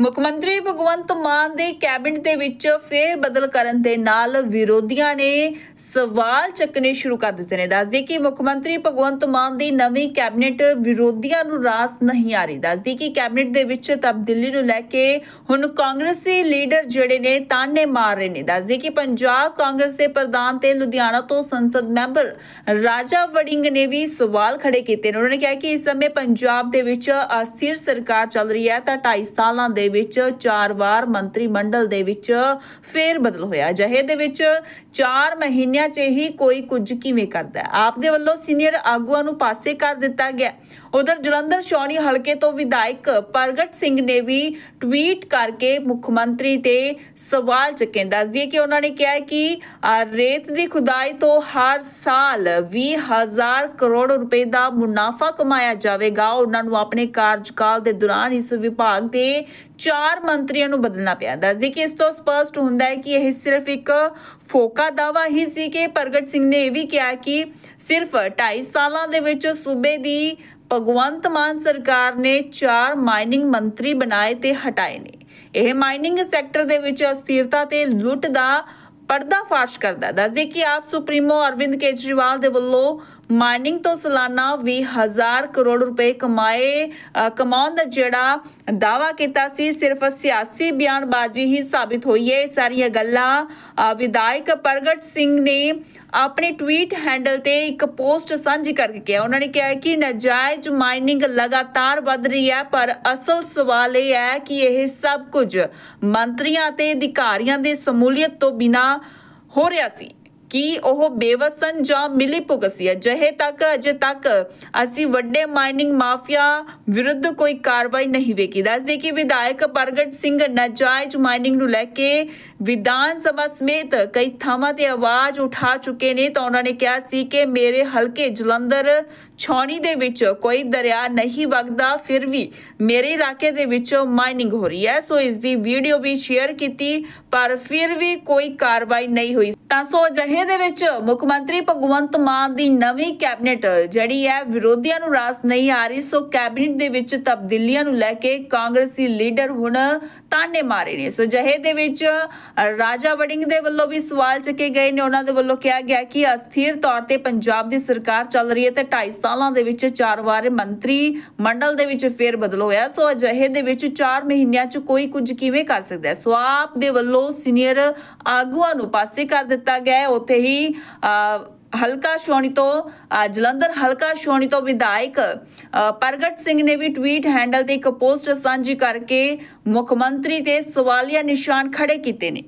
ਮੁੱਖ ਮੰਤਰੀ ਭਗਵੰਤ ਮਾਨ ਦੇ ਕੈਬਨਿਟ ਦੇ ਵਿੱਚ ਫੇਰ ਬਦਲ ਕਰਨ ਦੇ ਨਾਲ ਵਿਰੋਧੀਆਂ ਨੇ ਸਵਾਲ ਚੱਕਣੇ ਸ਼ੁਰੂ ਕਰ ਦਿੱਤੇ ਨੇ। ਦੱਸਦੀ ਕਿ ਮੁੱਖ ਮੰਤਰੀ ਭਗਵੰਤ ਮਾਨ ਦੀ ਨਵੀਂ ਕੈਬਨਿਟ ਵਿਰੋਧੀਆਂ ਨੂੰ ਰਾਸ ਨਹੀਂ ਆ ਰਹੀ। ਦੱਸਦੀ ਕਿ ਕੈਬਨਿਟ ਦੇ ਵਿੱਚ ਤਬਦੀਲੀ ਨੂੰ ਲੈ ਕੇ ਹੁਣ ਕਾਂਗਰਸੀ ਲੀਡਰ ਜਿਹੜੇ ਨੇ ਤਾਨੇ ਮਾਰ ਰਹੇ ਨੇ। ਦੱਸਦੀ ਕਿ ਪੰਜਾਬ ਕਾਂਗਰਸ ਦੇ ਪ੍ਰਧਾਨ ਤੇ ਲੁਧਿਆਣਾ ਤੋਂ ਸੰਸਦ ਮੈਂਬਰ ਰਾਜਾ ਵੜਿੰਗ ਨੇ ਵੀ ਸਵਾਲ ਖੜੇ ਕੀਤੇ ਨੇ। ਉਹਨਾਂ ਨੇ ਕਿਹਾ ਕਿ ਇਸ ਸਮੇਂ ਪੰਜਾਬ ਦੇ ਵਿੱਚ ਅਸਥਿਰ ਸਰਕਾਰ ਚੱਲ ਰਹੀ ਹੈ ਤਾਂ 2.5 ਸਾਲਾਂ ਦੇ ਵਿੱਚ ਚਾਰ ਵਾਰ ਮੰਤਰੀ ਮੰਡਲ ਦੇ ਵਿੱਚ ਫੇਰ ਬਦਲ ਹੋਇਆ। ਜਹੇ ਦੇ ਵਿੱਚ 4 ਮਹੀਨਿਆਂ 'ਚ ਹੀ ਕੋਈ ਕੁਝ ਕਿਵੇਂ ਕਰਦਾ ਆਪ ਦੇ ਵੱਲੋਂ ਸੀਨੀਅਰ ਆਗੂਆਂ ਨੂੰ ਪਾਸੇ ਕਰ ਦਿੱਤਾ ਗਿਆ। ਉਧਰ ਜਲੰਧਰ ਸ਼ੌਣੀ ਹਲਕੇ ਤੋਂ ਵਿਧਾਇਕ ਪ੍ਰਗਟ ਸਿੰਘ ਨੇ ਵੀ ਟਵੀਟ ਕਰਕੇ ਮੁੱਖ ਮੰਤਰੀ ਤੇ ਸਵਾਲ ਚੱਕੇ ਦੱਸਦੀ ਹੈ ਕਿ ਉਹਨਾਂ ਨੇ ਕਿਹਾ ਕਿ ਰੇਤ ਦੀ ਖੁਦਾਈ ਤੋਂ ਹਰ ਸਾਲ 20000 ਕਰੋੜ ਰੁਪਏ ਦਾ ਮੁਨਾਫਾ ਕਮਾਇਆ ਜਾਵੇਗਾ। ਉਹਨਾਂ ਨੂੰ ਆਪਣੇ ਕਾਰਜਕਾਲ ਦੇ ਦੌਰਾਨ ਇਸ ਵਿਭਾਗ ਦੇ ਚਾਰ ਮੰਤਰੀਆਂ ਨੂੰ ਬਦਲਣਾ ਪਿਆ। ਦੱਸਦੀ ਕਿ ਇਸ ਤੋਂ ਸਪਸ਼ਟ ਹੁੰਦਾ ਹੈ ਕਿ ਇਹ ਸਿਰਫ ਇੱਕ ਫੋਕਾ ਦਾਵਾ ਹੀ ਸੀ ਕਿ ਪ੍ਰਗਟ ਸਿੰਘ ਨੇ ਇਹ ਵੀ ਕਿਹਾ ਕਿ ਸਿਰਫ 2.5 ਸਾਲਾਂ ਦੇ ਵਿੱਚ ਸੂਬੇ ਦੀ ਭਗਵੰਤ ਮਾਨ ਸਰਕਾਰ ਨੇ ਚਾਰ ਮਾਈਨਿੰਗ ਮੰਤਰੀ ਬਣਾਏ ਤੇ ਹਟਾਏ ਨੇ। ਇਹ ਮਾਈਨਿੰਗ ਸੈਕਟਰ ਦੇ ਵਿੱਚ ਅਸਥਿਰਤਾ ਤੇ ਲੁੱਟ ਦਾ ਪਰਦਾਫਾਸ਼ ਕਰਦਾ ਦੱਸਦੇ ਕਿ ਆਪ ਸੁਪਰੀਮੋ ਅਰਵਿੰਦ ਕੇਜਰੀਵਾਲ ਦੇ ਵੱਲੋਂ ਮਾਈਨਿੰਗ ਤੋਂ ਸਾਲਾਨਾ 20000 ਕਰੋੜ ਰੁਪਏ ਕਮਾਏ ਕਮਾਉਣ ਦਾ ਜਿਹੜਾ ਦਾਵਾ ਕੀਤਾ ਸੀ, ਸਿਰਫ ਸਿਆਸੀ ਬਿਆਨਬਾਜ਼ੀ ਹੀ ਸਾਬਿਤ ਹੋਈ ਹੈ। ਇਹ ਸਾਰੀਆਂ ਗੱਲਾਂ ਵਿਧਾਇਕ ਪ੍ਰਗਟ ਸਿੰਘ ਨੇ ਆਪਣੇ ਟਵੀਟ ਹੈਂਡਲ ਤੇ ਇੱਕ ਪੋਸਟ ਸਾਂਝੀ ਕਰਕੇ ਕਿਹਾ। ਉਹਨਾਂ ਨੇ ਕਿਹਾ ਕਿ ਨਜਾਇਜ਼ ਮਾਈਨਿੰਗ ਲਗਾਤਾਰ ਵੱਧ ਰਹੀ ਹੈ, ਪਰ ਅਸਲ ਸਵਾਲ ਇਹ ਹੈ ਕਿ ਇਹ ਸਭ ਕੁਝ ਮੰਤਰੀਆਂ ਤੇ ਅਧਿਕਾਰੀਆਂ ਦੇ ਸਮੂਲੀਅਤ ਤੋਂ ਬਿਨਾ ਹੋ ਰਿਹਾ ਸੀ। ਕਿ ਉਹ ਬੇਵਸਨ ਜਾਂ ਮਿਲੀ ਭੁਗਤ ਸੀ? ਅਜਿਹੇ ਤੱਕ, ਅਜੇ ਤੱਕ ਅਸੀਂ ਵੱਡੇ ਮਾਈਨਿੰਗ ਮਾਫੀਆ ਵਿਰੁੱਧ ਕੋਈ ਕਾਰਵਾਈ ਨਹੀਂ ਵੇਖੀ। ਦੱਸਦੇ ਕਿ ਵਿਧਾਇਕ ਪ੍ਰਗਟ ਸਿੰਘ ਨਾਜਾਇਜ਼ ਮਾਈਨਿੰਗ ਨੂੰ ਲੈ ਕੇ ਵਿਧਾਨ ਸਭਾ ਸਮੇਤ ਕਈ ਥਾਵਾਂ ਤੇ ਆਵਾਜ਼ ਉਠਾ ਚੁੱਕੇ ਨੇ ਤਾਂ ਉਹਨਾਂ ਨੇ ਕਿਹਾ ਸੀ ਕਿ ਮੇਰੇ ਹਲਕੇ ਜਲੰਧਰ ਛੌਣੀ ਦੇ ਵਿੱਚ ਕੋਈ ਦਰਿਆ ਨਹੀਂ ਵਗਦਾ, ਫਿਰ ਵੀ ਮੇਰੇ ਇਲਾਕੇ ਦੇ ਵਿੱਚ ਮਾਈਨਿੰਗ ਹੋ ਰਹੀ ਹੈ। ਸੋ ਇਸ ਦੀ ਵੀਡੀਓ ਵੀ ਸ਼ੇਅਰ ਕੀਤੀ, ਪਰ ਫਿਰ ਵੀ ਕੋਈ ਕਾਰਵਾਈ ਨਹੀਂ ਹੋਈ। ਤਾਂ ਸੋ ਅਜਿਹੇ ਦੇ ਵਿੱਚ ਮੁੱਖ ਮੰਤਰੀ ਭਗਵੰਤ ਮਾਨ ਦੀ ਨਵੀਂ ਕੈਬਨਿਟ ਜਿਹੜੀ ਹੈ, ਵਿਰੋਧੀਆਂ ਨੂੰ ਰਾਸ ਨਹੀਂ ਆ ਰਹੀ। ਸੋ ਕੈਬਨਿਟ ਦੇ ਵਿੱਚ ਤਬਦੀਲੀਆਂ ਨੂੰ ਲੈ ਕੇ ਕਾਂਗਰਸੀ ਲੀਡਰ ਹੁਣ ਤਾਨੇ ਮਾਰੇ ਨੇ। ਸੋ ਅਜਿਹੇ ਦੇ ਵਿੱਚ ਰਾਜਾ ਵੜਿੰਗ ਦੇ ਵੱਲੋਂ ਵੀ ਸਵਾਲ ਚੱਕੇ ਗਏ ਨੇ। ਉਹਨਾਂ ਦੇ ਵੱਲੋਂ ਕਿਹਾ ਗਿਆ ਕਿ ਅਸਥਿਰ ਤੌਰ ਤੇ ਪੰਜਾਬ ਦੀ ਸਰਕਾਰ ਚੱਲ ਰਹੀ ਹੈ ਤੇ 2.5 ਸਾਲਾਂ ਦੇ ਵਿੱਚ ਚਾਰ ਵਾਰ ਮੰਤਰੀ ਮੰਡਲ ਦੇ ਵਿੱਚ ਫੇਰ ਬਦਲ ਹੋਇਆ। ਸੋ ਅਜਿਹੇ ਦੇ ਵਿੱਚ 4 ਮਹੀਨਿਆਂ 'ਚ ਕੋਈ ਕੁਝ ਕਿਵੇਂ ਕਰ ਸਕਦਾ ਹੈ? ਸੋ ਆਪ ਦੇ ਵੱਲੋਂ ਸੀਨੀਅਰ ਆਗੂਆਂ ਨੂੰ ਪਾਸੇ ਕਰ ਦਿੱਤਾ ਗਿਆ ਹੈ। ਉੱਥੇ ਹੀ ਅ, ਹਲਕਾ ਸ਼ੋਣੀ ਤੋਂ ਅ, ਜਲੰਧਰ ਹਲਕਾ ਸ਼ੋਣੀ ਤੋਂ ਵਿਧਾਇਕ ਪ੍ਰਗਟ ਸਿੰਘ ਨੇ ਵੀ ਟਵੀਟ ਹੈਂਡਲ ਤੇ ਇੱਕ ਪੋਸਟ ਸਾਂਝੀ ਕਰਕੇ ਮੁੱਖ ਮੰਤਰੀ ਤੇ ਸਵਾਲੀਆ ਨਿਸ਼ਾਨ ਖੜੇ ਕੀਤੇ ਨੇ।